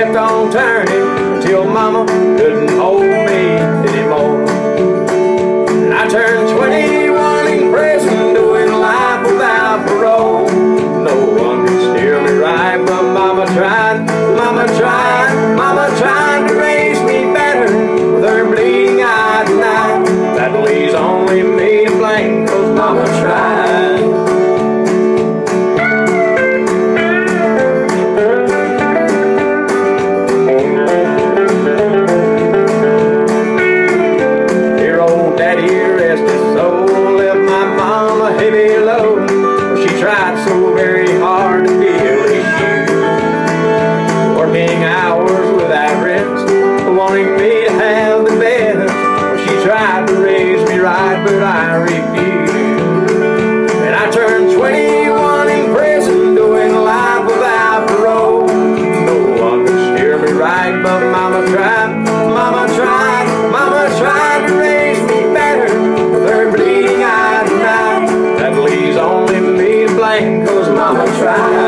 kept on turning till mama couldn't hold me anymore. I turned 21 in prison doing life without parole. No one could steer me right, but mama tried, mama tried, mama tried to raise me better with her bleeding eyes and eye. That leaves only me to blame, cause mama tried. baby alone. She tried so very hard to feel his shoes. Working hours without rest, wanting me to have the best. She tried to raise me right, but I refused. Amen.